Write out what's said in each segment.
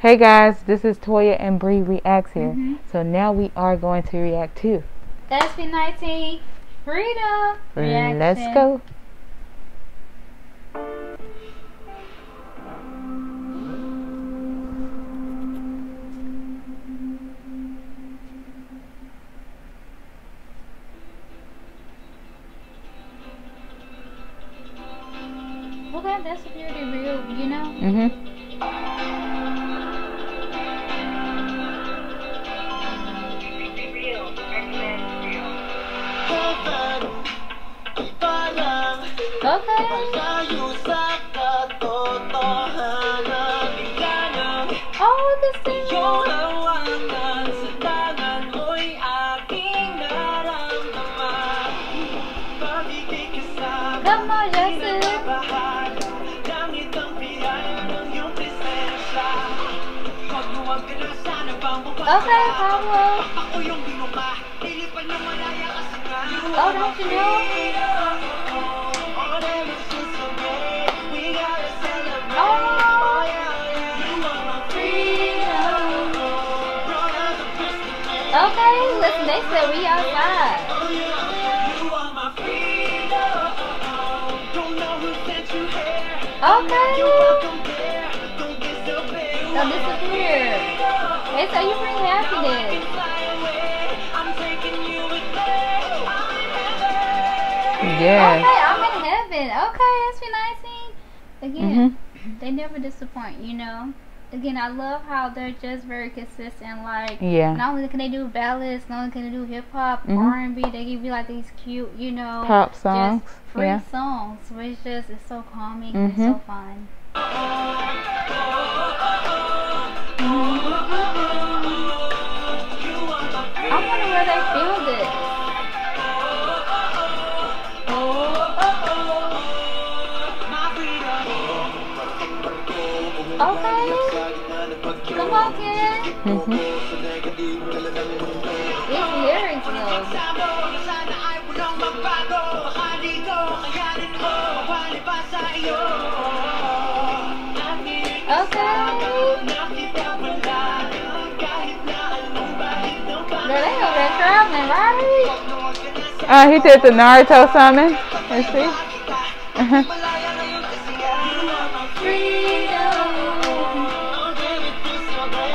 Hey guys, this is Toya and Bre Reacts here. Mhm. So now we are going to react to. SB19 Freedom. Let's Reaction. go. Okay, that's pretty real, you know? Mhm. Okay. Oh, this thing. Come on, Justin. Okay, Pablo. Oh, don't you know? Listen, we outside. Okay. Don't disappear. They said you bring happiness. Yes. Okay, I'm in heaven. Okay, SB19. Again, Mhm. they never disappoint, you know? Again, I love how they're just very consistent. Like, Yeah. not only can they do ballads, not only can they do hip hop, Mhm. R&B, they give you like these cute, you know, Pop songs. just free Yeah. songs, which just is so calming and Mhm. so fun. I wonder where they filmed it. Okay, come on, kid. It's lyrics though. Okay. Girl, they over there traveling, right? Uh, he did the Naruto summon. Let's see. Uh-huh. Freedom.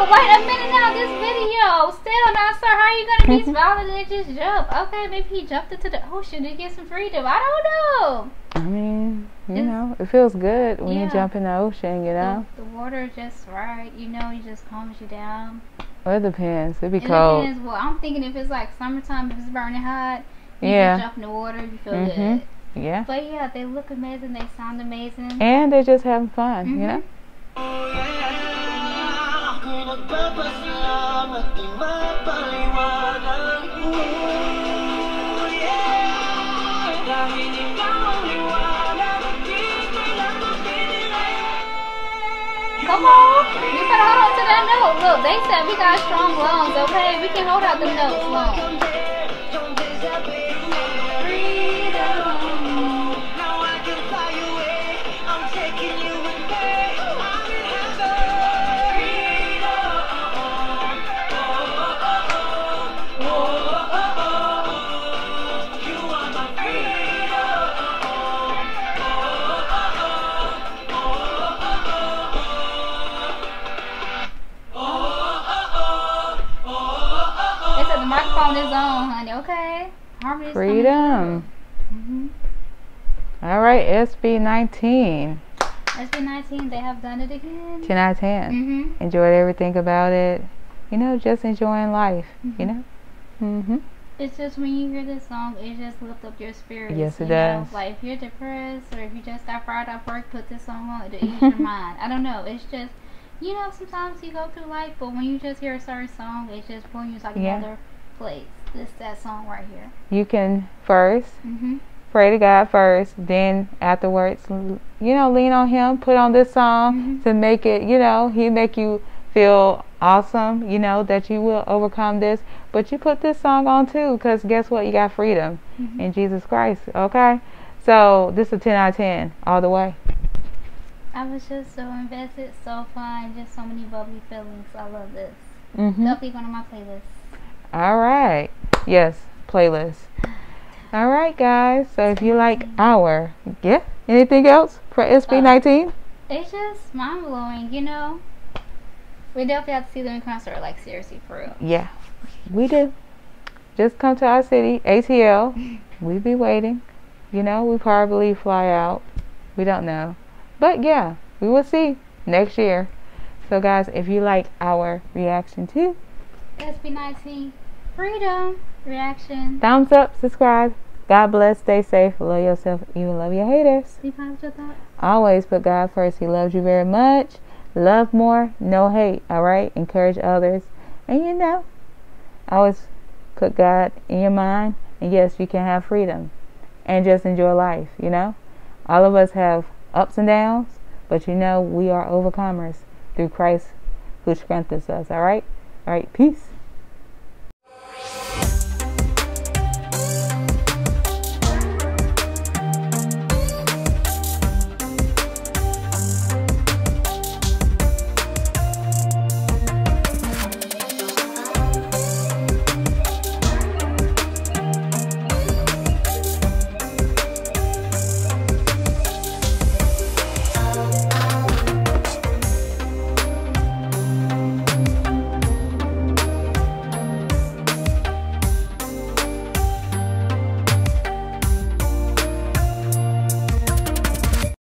Wait a minute now, this video. Still not sir, how are you gonna be smiling and just jump? Okay, maybe he jumped into the ocean to get some freedom. I don't know. I mean, you It's- know, it feels good when Yeah. you jump in the ocean, you know? The, the water just right, you know, it just calms you down. Well, it depends. It'd be It cold. depends. Well, I'm thinking if it's like summertime, if it's burning hot, you Yeah. can jump in the water, you feel Mhm. good. Yeah. But yeah, they look amazing, they sound amazing. And they're just having fun, you Come on, you better hold on to that note. Look, they said we got strong lungs, okay? We can hold out the notes long. They said the microphone is on, honey. Okay, harmony Freedom. Mhm. All right, SB19. SB19, they have done it again. 10 out of 10. Mhm. Enjoyed everything about it. You know, just enjoying life, you Mhm. know? Mm-hmm. It's just when you hear this song, it just lifts up your spirits. Yes, it you know? does. Like if you're depressed or if you just got fired off work, put this song on to ease your mind. I don't know. It's just you know, sometimes you go through life, but when you just hear a certain song, it just brings you like Yeah. another place. This that song right here. You can first Mm-hmm. pray to God first, then afterwards, you know, lean on Him. Put on this song Mhm. to make it, you know, He make you feel awesome. You know that you will overcome this. But you put this song on too, because guess what? You got freedom Mhm. in Jesus Christ. Okay, so this is a ten out of ten all the way. I was just so invested, so fun, just so many bubbly feelings. I love this. hmm Definitely going on my playlist. All right. Yes, playlist. All right, guys. So if you like our, yeah, anything else for SB19? Uh, it's just mind blowing, you know. We definitely have to see them in concert, like seriously, for real. Yeah, we do. Just come to our city, ATL. We be waiting. You know, we probably fly out. We don't know. But yeah, we will see next year. So guys, if you like our reaction too, SB19, freedom, reaction. thumbs up, subscribe. God bless, stay safe, love yourself, even love your haters. See how your thoughts? Always put God first. He loves you very much. Love more, no hate. All right. Encourage others. And you know, always put God in your mind. And yes, you can have freedom and just enjoy life. You know, all of us have ups and downs, but you know, we are overcomers through Christ who strengthens us. All right. All right. Peace.